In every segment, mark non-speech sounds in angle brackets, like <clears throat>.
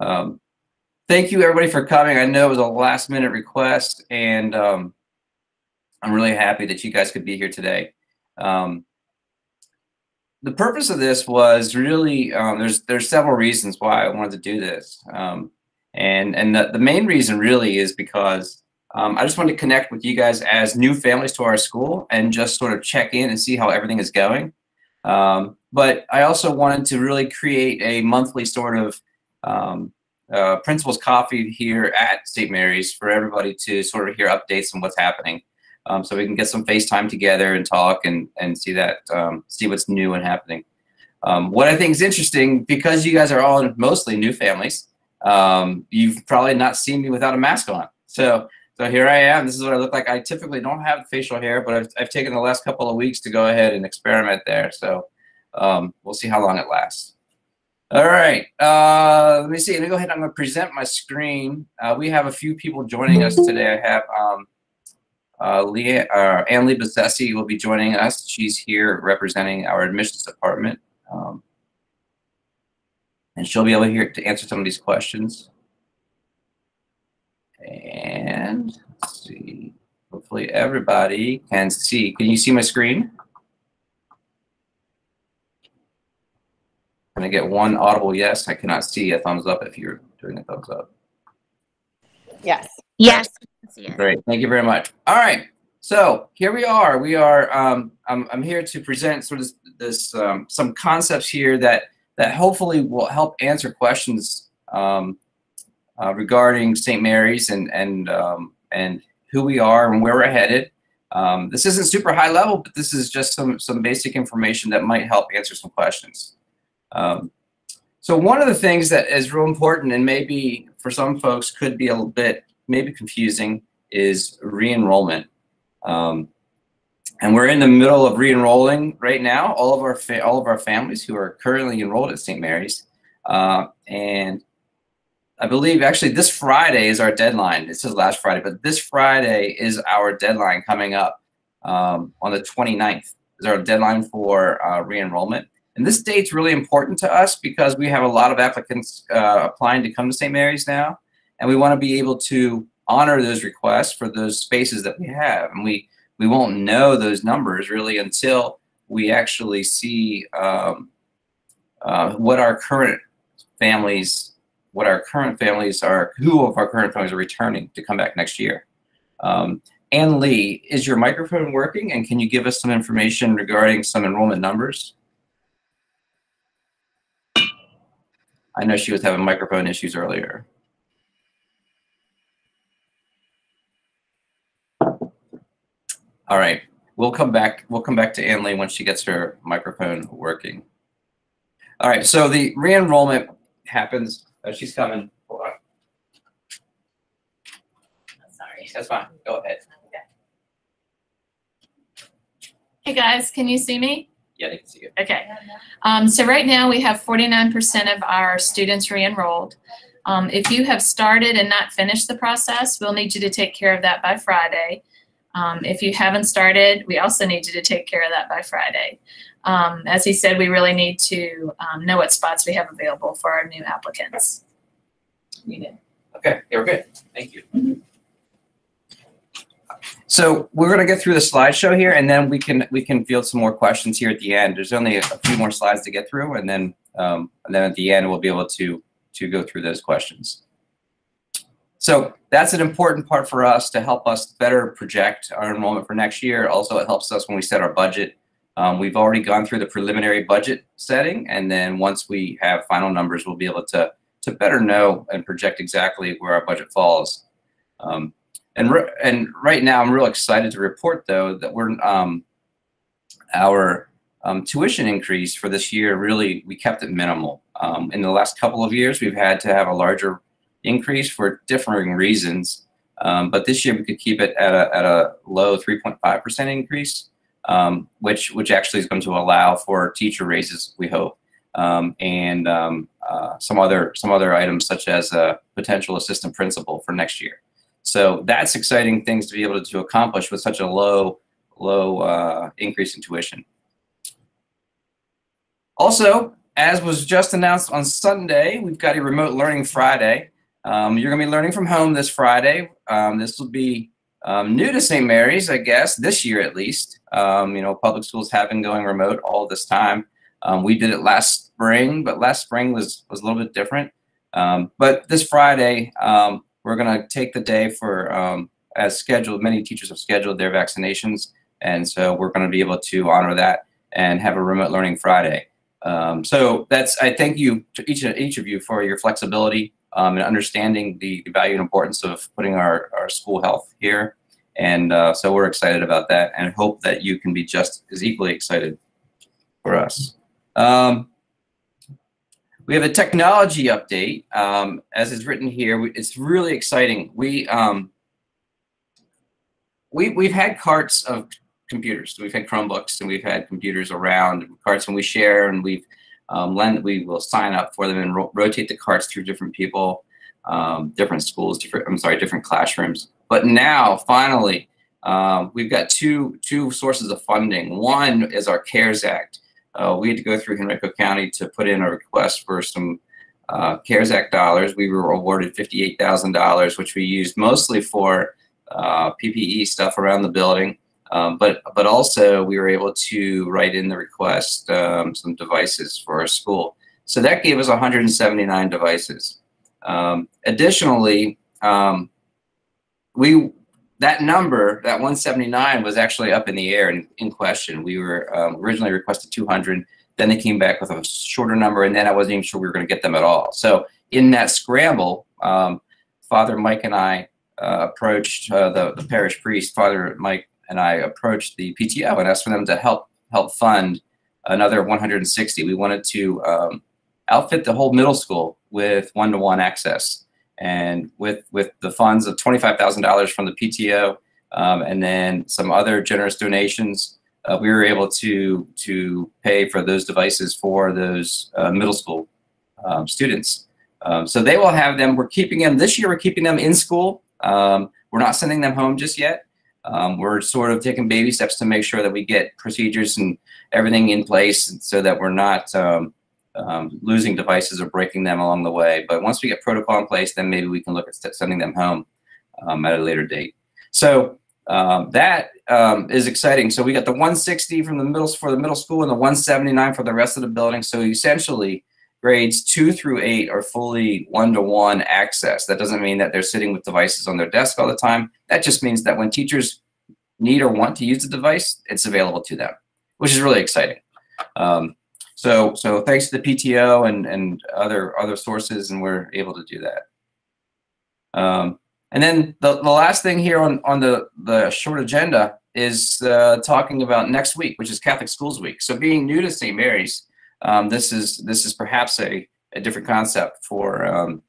Um, thank you everybody for coming. I know it was a last minute request and um, I'm really happy that you guys could be here today. Um, the purpose of this was really, um, there's, there's several reasons why I wanted to do this. Um, and and the, the main reason really is because um, I just wanted to connect with you guys as new families to our school and just sort of check in and see how everything is going. Um, but I also wanted to really create a monthly sort of um, uh, principal's coffee here at St. Mary's for everybody to sort of hear updates on what's happening. Um, so we can get some FaceTime together and talk and, and see that, um, see what's new and happening. Um, what I think is interesting, because you guys are all mostly new families, um, you've probably not seen me without a mask on. So, so here I am. This is what I look like. I typically don't have facial hair, but I've, I've taken the last couple of weeks to go ahead and experiment there. So um, we'll see how long it lasts. All right. Uh, let me see. Let me go ahead. I'm going to present my screen. Uh, we have a few people joining us today. I have um, uh, Leah, uh, Ann Lee Bassesi will be joining us. She's here representing our admissions department. Um, and she'll be able here to answer some of these questions. And let's see, hopefully everybody can see. Can you see my screen? Can I get one audible yes? I cannot see a thumbs up if you're doing a thumbs up. Yes. Yes. Great, thank you very much. All right, so here we are. We are. Um, I'm, I'm here to present sort of this um, some concepts here that that hopefully will help answer questions um, uh, regarding St. Mary's and and um, and who we are and where we're headed. Um, this isn't super high level, but this is just some some basic information that might help answer some questions. Um, so one of the things that is real important and maybe for some folks could be a little bit maybe confusing is re-enrollment. Um, and we're in the middle of re-enrolling right now. All of our all of our families who are currently enrolled at St. Mary's, uh, and I believe actually this Friday is our deadline. It says last Friday, but this Friday is our deadline coming up um, on the 29th. Is our deadline for uh, re-enrollment. And this date's really important to us because we have a lot of applicants uh, applying to come to St. Mary's now, and we want to be able to honor those requests for those spaces that we have. And we we won't know those numbers really until we actually see um, uh, what our current families, what our current families are, who of our current families are returning to come back next year. Um, Ann Lee, is your microphone working and can you give us some information regarding some enrollment numbers? I know she was having microphone issues earlier. All right, we'll come back. We'll come back to Ann Lee when she gets her microphone working. All right, so the re-enrollment happens. Oh, she's coming. Hold on. Sorry. That's fine. Go ahead. Hey guys, can you see me? Yeah, they can see you. Okay. Um, so right now we have 49% of our students re-enrolled. Um, if you have started and not finished the process, we'll need you to take care of that by Friday. Um, if you haven't started, we also need you to take care of that by Friday. Um, as he said, we really need to um, know what spots we have available for our new applicants. You did. Okay, yeah, we're good. Thank you. So we're going to get through the slideshow here, and then we can we can field some more questions here at the end. There's only a, a few more slides to get through, and then um, and then at the end we'll be able to to go through those questions. So that's an important part for us to help us better project our enrollment for next year. Also, it helps us when we set our budget. Um, we've already gone through the preliminary budget setting, and then once we have final numbers, we'll be able to to better know and project exactly where our budget falls. Um, and and right now, I'm real excited to report though that we're um, our um, tuition increase for this year really we kept it minimal. Um, in the last couple of years, we've had to have a larger increase for differing reasons, um, but this year we could keep it at a at a low 3.5 percent increase, um, which which actually is going to allow for teacher raises. We hope. Um, and um, uh, some other some other items such as a potential assistant principal for next year. So that's exciting things to be able to accomplish with such a low, low uh, increase in tuition. Also, as was just announced on Sunday, we've got a remote learning Friday. Um, you're going to be learning from home this Friday. Um, this will be um, new to St. Mary's, I guess, this year at least. Um, you know, public schools have been going remote all this time. Um, we did it last spring, but last spring was was a little bit different. Um, but this Friday, we're going to take the day for as scheduled. Many teachers have scheduled their vaccinations, and so we're going to be able to honor that and have a remote learning Friday. Um, so that's I thank you to each and each of you for your flexibility um, and understanding the, the, value and importance of putting our, our school health here. And uh, so we're excited about that and hope that you can be just as equally excited for us. Um, we have a technology update, um, as is written here. It's really exciting. We um, we we've had carts of computers. We've had Chromebooks and we've had computers around carts, and we share and we've um, lend, we will sign up for them and ro rotate the carts through different people, um, different schools, different, I'm sorry, different classrooms. But now, finally, um, we've got two, two sources of funding. One is our CARES Act. Uh, we had to go through Henrico County to put in a request for some uh, CARES Act dollars. We were awarded $58,000, which we used mostly for uh, PPE stuff around the building. Um, but but also we were able to write in the request um, some devices for our school. So that gave us 179 devices. Um, additionally, um, we that number, that 179, was actually up in the air and in question. We were um, originally requested 200, then they came back with a shorter number, and then I wasn't even sure we were going to get them at all. So in that scramble, um, Father Mike and I uh, approached uh, the, the parish priest, Father Mike and I approached the PTO and asked for them to help help fund another 160. We wanted to um, outfit the whole middle school with one-to-one access, and with with the funds of $25,000 from the PTO, um, and then some other generous donations, uh, we were able to to pay for those devices for those uh, middle school um, students. Um, so they will have them. We're keeping them this year. We're keeping them in school. Um, we're not sending them home just yet. Um, we're sort of taking baby steps to make sure that we get procedures and everything in place so that we're not um, losing devices or breaking them along the way. But once we get protocol in place, then maybe we can look at sending them home um, at a later date. So um, that um, is exciting. So we got the 160 from the middle for the middle school and the 179 for the rest of the building. So essentially, grades two through eight are fully one-to-one access. That doesn't mean that they're sitting with devices on their desk all the time. That just means that when teachers need or want to use the device, it's available to them, which is really exciting. Um, so, so thanks to the PTO and, and other other sources, and we're able to do that. Um, and then the, the last thing here on, on the, the short agenda is uh, talking about next week, which is Catholic Schools Week. So being new to St. Mary's, um, this is this is perhaps a, a different concept for um,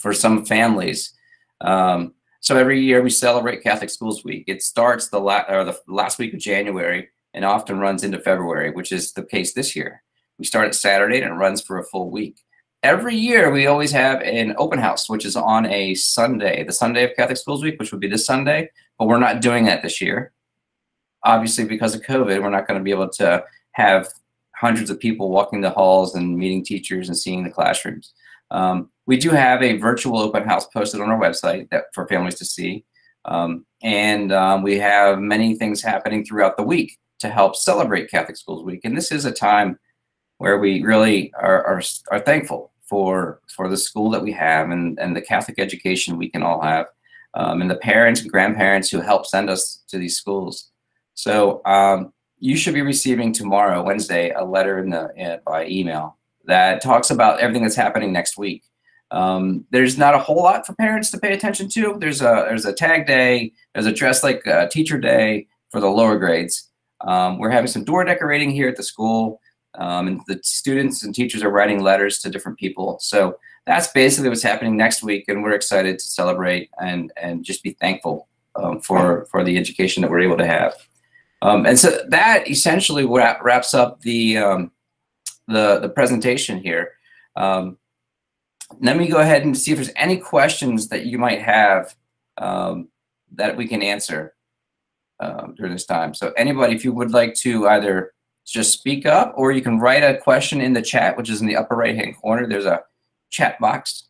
for some families. Um, so every year we celebrate Catholic Schools Week. It starts the, la- or the last week of January and often runs into February, which is the case this year. We start at Saturday and it runs for a full week. Every year we always have an open house, which is on a Sunday, the Sunday of Catholic Schools Week, which would be this Sunday, but we're not doing that this year. Obviously, because of COVID, we're not going to be able to have hundreds of people walking the halls and meeting teachers and seeing the classrooms. Um, we do have a virtual open house posted on our website that for families to see. Um, and um, we have many things happening throughout the week to help celebrate Catholic Schools Week. And this is a time where we really are, are, are thankful for, for the school that we have and, and the Catholic education we can all have. Um, and the parents and grandparents who help send us to these schools. So um, you should be receiving tomorrow, Wednesday, a letter in the in, by email that talks about everything that's happening next week. Um, there's not a whole lot for parents to pay attention to. There's a there's a tag day. There's a dress like a teacher day for the lower grades. Um, we're having some door decorating here at the school, um, and the students and teachers are writing letters to different people. So that's basically what's happening next week, and we're excited to celebrate and and just be thankful um, for for the education that we're able to have. Um, and so that essentially wraps up the, um, the, the presentation here. Um, let me go ahead and see if there's any questions that you might have that we can answer um, during this time. So anybody, if you would like to either just speak up, or you can write a question in the chat, which is in the upper right-hand corner. There's a chat box.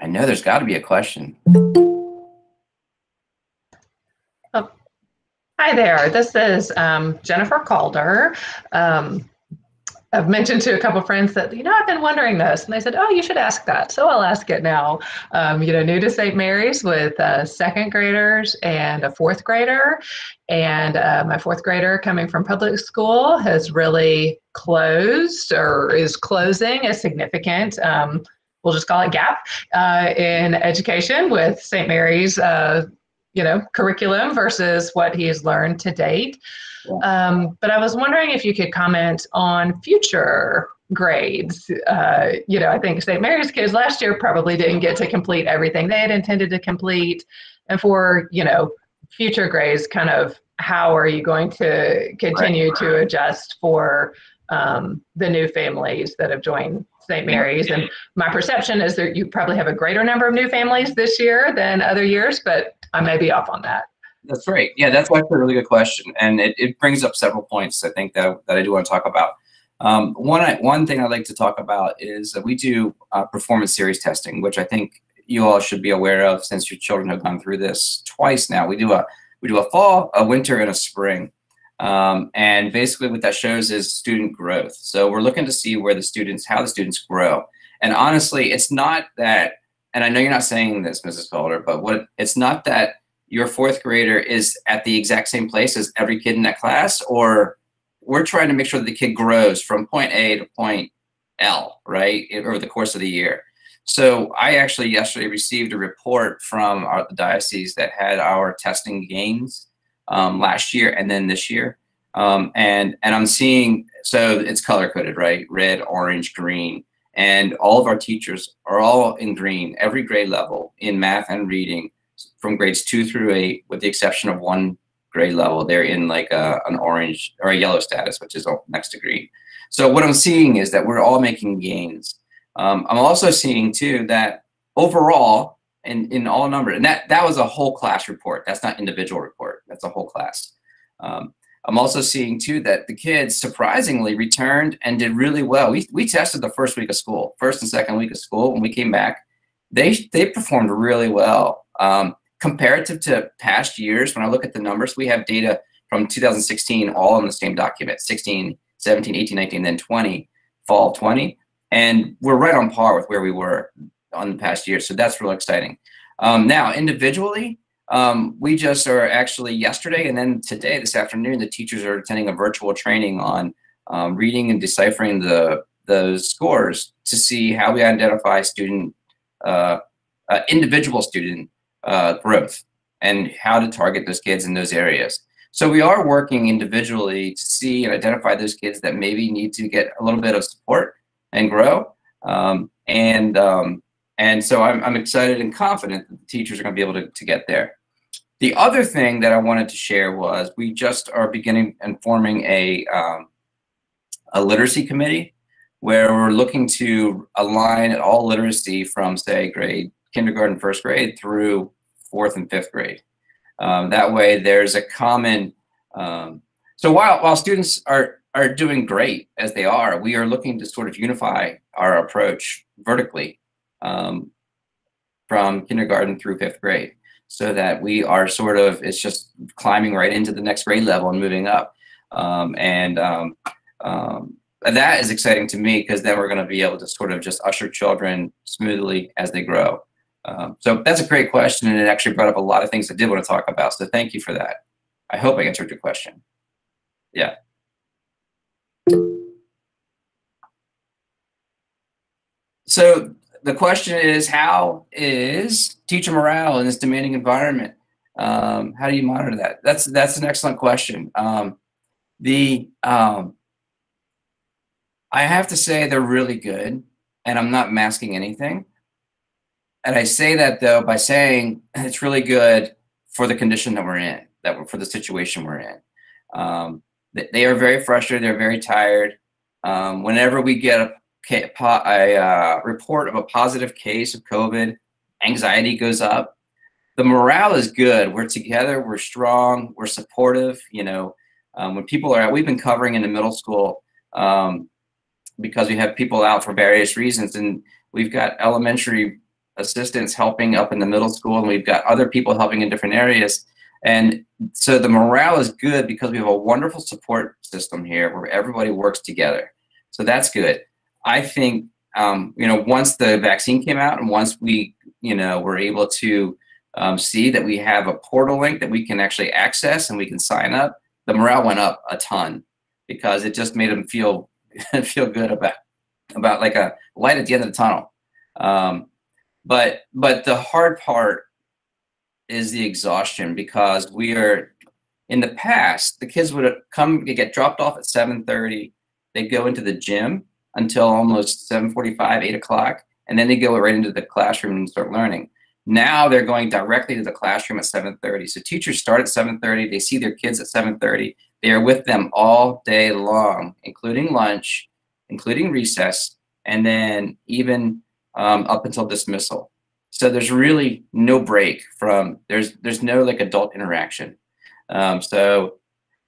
I know there's got to be a question. Hi there. This is um, Jennifer Calder. Um, I've mentioned to a couple friends that, you know, I've been wondering this. And they said, oh, you should ask that. So I'll ask it now. Um, you know, new to St. Mary's with uh, second graders and a fourth grader. And uh, my fourth grader coming from public school has really closed or is closing a significant um, we'll just call it gap uh, in education with St. Mary's, uh, you know, curriculum versus what he has learned to date. Um, but I was wondering if you could comment on future grades. Uh, you know, I think St. Mary's kids last year probably didn't get to complete everything they had intended to complete. And for, you know, future grades, kind of how are you going to continue right. to adjust for um, the new families that have joined St. Mary's. And my perception is that you probably have a greater number of new families this year than other years, but I may be off on that. That's great. Yeah, that's actually a really good question. And it, it brings up several points I think that, that I do want to talk about. Um, one, one thing I'd like to talk about is that we do uh, performance series testing, which I think you all should be aware of since your children have gone through this twice now. We do a we do a fall, a winter, and a spring. Um, and basically what that shows is student growth. So we're looking to see where the students, how the students grow. And honestly, it's not that, and I know you're not saying this, Mrs. Calder, but what it's not that your fourth grader is at the exact same place as every kid in that class, or we're trying to make sure that the kid grows from point A to point L, right, over the course of the year. So I actually yesterday received a report from our, the diocese that had our testing gains um, last year and then this year. Um, and and I'm seeing so it's color coded, right? Red, orange, green, and all of our teachers are all in green, every grade level in math and reading, from grades two through eight, with the exception of one grade level. They're in like a, an orange or a yellow status, which is next to green. So what I'm seeing is that we're all making gains. Um, I'm also seeing too that overall in, in all numbers. And that, that was a whole class report. That's not individual report. That's a whole class. Um, I'm also seeing too that the kids surprisingly returned and did really well. We, we tested the first week of school, first and second week of school. When we came back, they, they performed really well. Um, comparative to past years, when I look at the numbers, we have data from 2016 all in the same document, 16, 17, 18, 19, then 20, fall 20. And we're right on par with where we were on the past year. So that's real exciting. Um, now, individually, um, we just are actually yesterday and then today, this afternoon, the teachers are attending a virtual training on um, reading and deciphering the the scores to see how we identify student, uh, uh, individual student uh, growth and how to target those kids in those areas. So we are working individually to see and identify those kids that maybe need to get a little bit of support and grow. Um, and um, and so I'm, I'm excited and confident that the teachers are going to be able to, to get there. The other thing that I wanted to share was we just are beginning and forming a, um, a literacy committee where we're looking to align all literacy from, say, grade kindergarten, first grade through fourth and fifth grade. Um, that way, there's a common. Um, so while while students are are doing great as they are, we are looking to sort of unify our approach vertically um, from kindergarten through fifth grade so that we are sort of it's just climbing right into the next grade level and moving up. Um, and um, um, that is exciting to me because then we're going to be able to sort of just usher children smoothly as they grow. Um, so that's a great question and it actually brought up a lot of things i did want to talk about so thank you for that. I hope i answered your question. Yeah. So the question is, how is teacher morale in this demanding environment? Um, how do you monitor that? That's that's an excellent question. Um, the um, I have to say they're really good, and I'm not masking anything. And I say that though by saying it's really good for the condition that we're in, that we're, for the situation we're in. Um, they are very frustrated. They're very tired. Um, whenever we get a a uh, report of a positive case of COVID, anxiety goes up. The morale is good. We're together. We're strong. We're supportive. You know, um, when people are out, we've been covering in the middle school um, because we have people out for various reasons, and we've got elementary assistants helping up in the middle school, and we've got other people helping in different areas. And so the morale is good because we have a wonderful support system here where everybody works together. So that's good. I think um, you know once the vaccine came out and once we you know were able to um, see that we have a portal link that we can actually access and we can sign up, the morale went up a ton because it just made them feel <laughs> feel good about about like a light at the end of the tunnel. Um, but but the hard part is the exhaustion because we are in the past the kids would come get dropped off at 7.30 they go into the gym until almost 7.45 8 o'clock and then they go right into the classroom and start learning now they're going directly to the classroom at 7.30 so teachers start at 7.30 they see their kids at 7.30 they are with them all day long including lunch including recess and then even um, up until dismissal so there's really no break from there's there's no like adult interaction. Um, so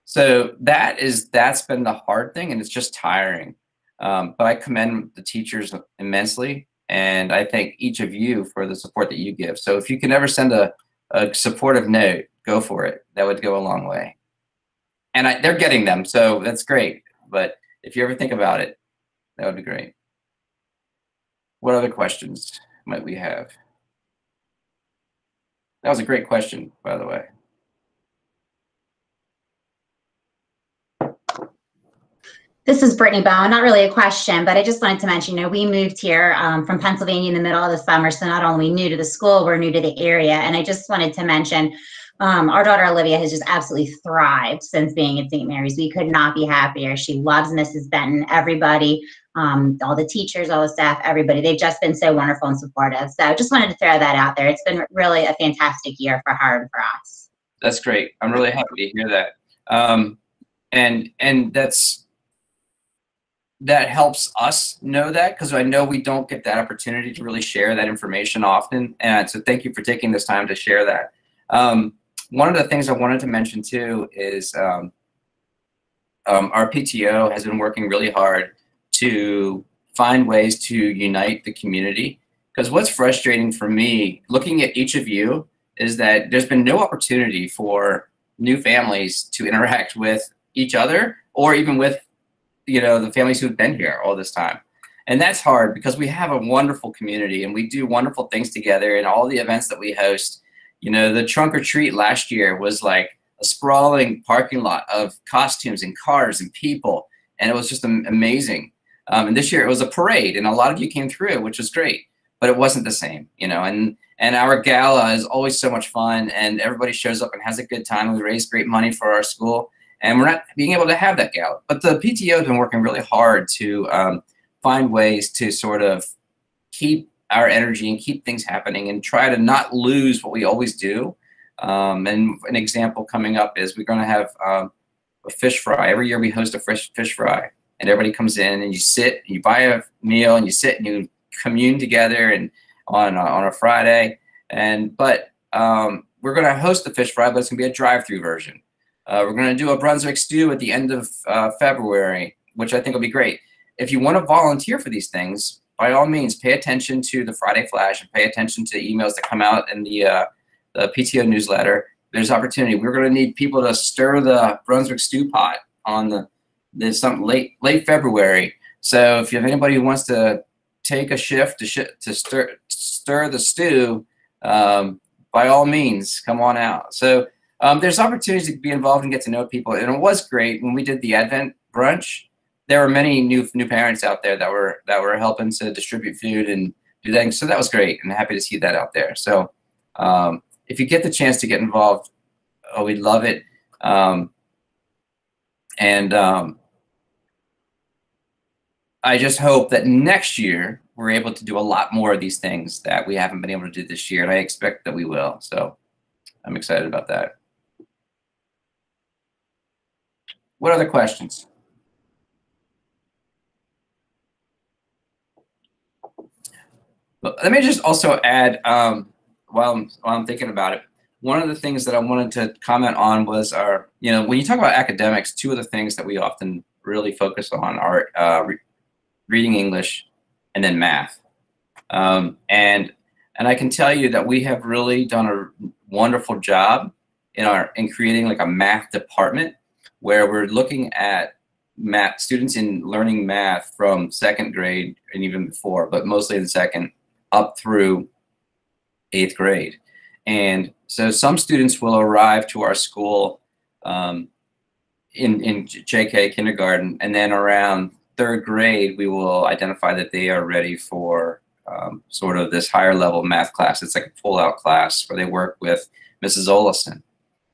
so that is that's been the hard thing, and it's just tiring. Um, but I commend the teachers immensely, and I thank each of you for the support that you give. So if you can ever send a, a supportive note, go for it. That would go a long way. And I, they're getting them, so that's great. But if you ever think about it, that would be great. What other questions might we have? That was a great question, by the way. This is Brittany Bowen. Not really a question, but I just wanted to mention, you know, we moved here um, from Pennsylvania in the middle of the summer. So not only new to the school, we're new to the area. And I just wanted to mention um, our daughter Olivia has just absolutely thrived since being at St. Mary's. We could not be happier. She loves Mrs. Benton, everybody, um, all the teachers, all the staff, everybody. They've just been so wonderful and supportive. So just wanted to throw that out there. It's been really a fantastic year for her and for us. That's great. I'm really happy to hear that. Um, and and that's that helps us know that because I know we don't get that opportunity to really share that information often. And so thank you for taking this time to share that. Um, one of the things I wanted to mention too is um, um, our PTO has been working really hard to find ways to unite the community. Because what's frustrating for me, looking at each of you, is that there's been no opportunity for new families to interact with each other or even with you know the families who've been here all this time. And that's hard because we have a wonderful community and we do wonderful things together and all the events that we host you know the trunk or treat last year was like a sprawling parking lot of costumes and cars and people and it was just amazing. Um, and this year it was a parade and a lot of you came through which was great but it wasn't the same you know and and our gala is always so much fun and everybody shows up and has a good time we raise great money for our school and we're not being able to have that gala. But the PTO has been working really hard to um, find ways to sort of keep our energy and keep things happening and try to not lose what we always do. Um, and an example coming up is we're going to have um, a fish fry. Every year we host a fish fish fry, and everybody comes in and you sit and you buy a meal and you sit and you commune together and on on a Friday. And but um, we're going to host the fish fry, but it's going to be a drive-through version. Uh, we're going to do a Brunswick stew at the end of uh, February, which I think will be great. If you want to volunteer for these things, by all means, pay attention to the Friday Flash and pay attention to the emails that come out in the, uh, the PTO newsletter. There's opportunity. We're going to need people to stir the Brunswick stew pot on the there's some late late February. So if you have anybody who wants to take a shift to sh- to stir stir the stew, um, by all means, come on out. So um, there's opportunities to be involved and get to know people. And it was great when we did the Advent brunch. There were many new new parents out there that were that were helping to distribute food and do things. So that was great, and happy to see that out there. So um, if you get the chance to get involved, oh, we'd love it. Um, and um, I just hope that next year we're able to do a lot more of these things that we haven't been able to do this year, and I expect that we will. So I'm excited about that. What other questions? Let me just also add, um, while I'm while I'm thinking about it, one of the things that I wanted to comment on was our, you know, when you talk about academics, two of the things that we often really focus on are uh, re- reading English and then math. Um, and and I can tell you that we have really done a wonderful job in our in creating like a math department where we're looking at math students in learning math from second grade and even before, but mostly in second up through eighth grade. And so some students will arrive to our school um, in, in JK kindergarten, and then around third grade, we will identify that they are ready for um, sort of this higher level math class. It's like a pull out class where they work with Mrs. Olison.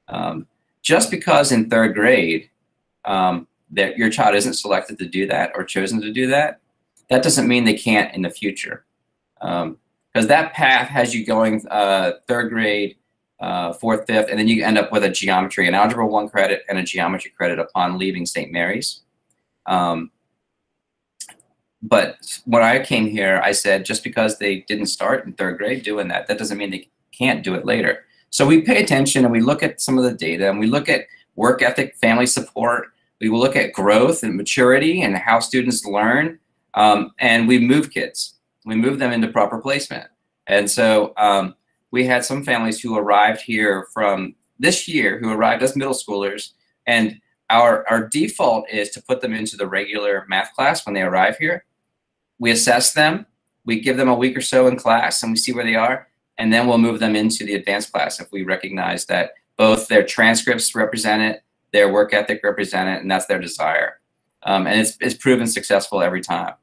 Um, just because in third grade um, that your child isn't selected to do that or chosen to do that, that doesn't mean they can't in the future. Because um, that path has you going uh, third grade, uh, fourth, fifth, and then you end up with a geometry, an algebra one credit, and a geometry credit upon leaving St. Mary's. Um, but when I came here, I said just because they didn't start in third grade doing that, that doesn't mean they can't do it later. So we pay attention and we look at some of the data and we look at work ethic, family support. We will look at growth and maturity and how students learn. Um, and we move kids. We move them into proper placement. And so um, we had some families who arrived here from this year who arrived as middle schoolers and our, our default is to put them into the regular math class when they arrive here we assess them, we give them a week or so in class, and we see where they are, and then we'll move them into the advanced class if we recognize that both their transcripts represent it, their work ethic represent it, and that's their desire. Um, and it's, it's proven successful every time.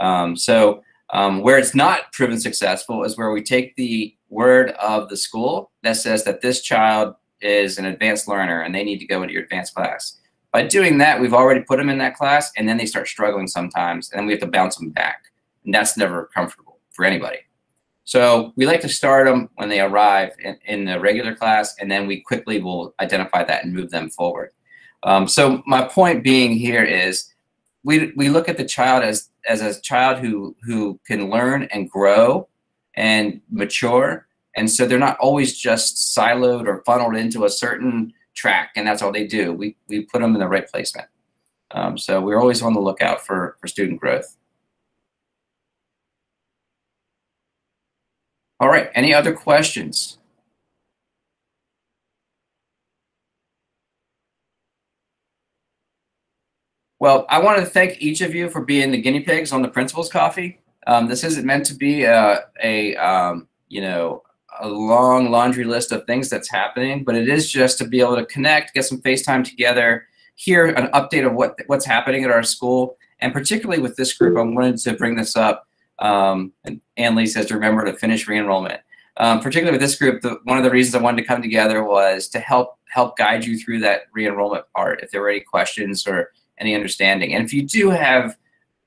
Um, so um, where it's not proven successful is where we take the word of the school that says that this child is an advanced learner and they need to go into your advanced class. By doing that, we've already put them in that class, and then they start struggling sometimes, and then we have to bounce them back. And that's never comfortable for anybody. So we like to start them when they arrive in, in the regular class, and then we quickly will identify that and move them forward. Um, so my point being here is we, we look at the child as, as a child who, who can learn and grow and mature. And so they're not always just siloed or funneled into a certain track, and that's all they do. We, we put them in the right placement. Um, so we're always on the lookout for, for student growth. All right, any other questions? Well, I want to thank each of you for being the guinea pigs on the principal's coffee. Um, this isn't meant to be a, a um, you know, a long laundry list of things that's happening, but it is just to be able to connect, get some FaceTime together, hear an update of what what's happening at our school, and particularly with this group, I wanted to bring this up. Um, and Ann Lee says to remember to finish re-enrollment. Um, particularly with this group, the, one of the reasons I wanted to come together was to help help guide you through that re-enrollment part. If there were any questions or any understanding, and if you do have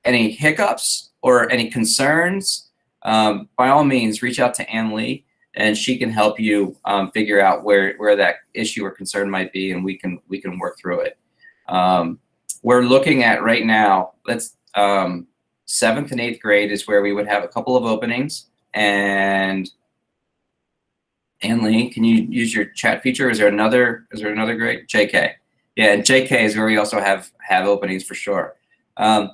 any hiccups or any concerns, um, by all means, reach out to Ann Lee and she can help you um, figure out where where that issue or concern might be, and we can we can work through it. Um, we're looking at right now. Let's um, seventh and eighth grade is where we would have a couple of openings. And Ann Lee, can you use your chat feature? Is there another? Is there another grade? JK. Yeah, and JK is where we also have have openings for sure. Um,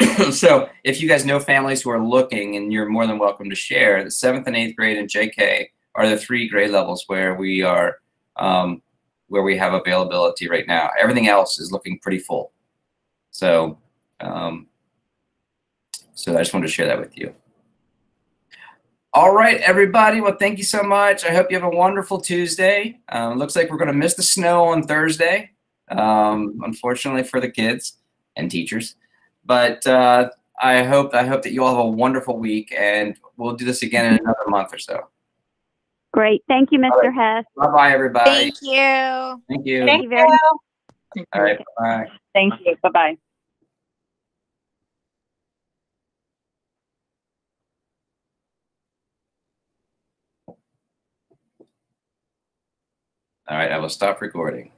<clears throat> so if you guys know families who are looking and you're more than welcome to share, the seventh and eighth grade and JK are the three grade levels where we are um, where we have availability right now. Everything else is looking pretty full. So um, so I just wanted to share that with you. All right, everybody. Well, thank you so much. I hope you have a wonderful Tuesday. Um, looks like we're going to miss the snow on Thursday, um, unfortunately for the kids and teachers. But uh, I hope I hope that you all have a wonderful week, and we'll do this again in another month or so. Great. Thank you, Mr. Hess. Bye bye, everybody. Thank you. Thank you. Thank you very much. All right. Bye. Thank you. Bye-bye. All right. I will stop recording.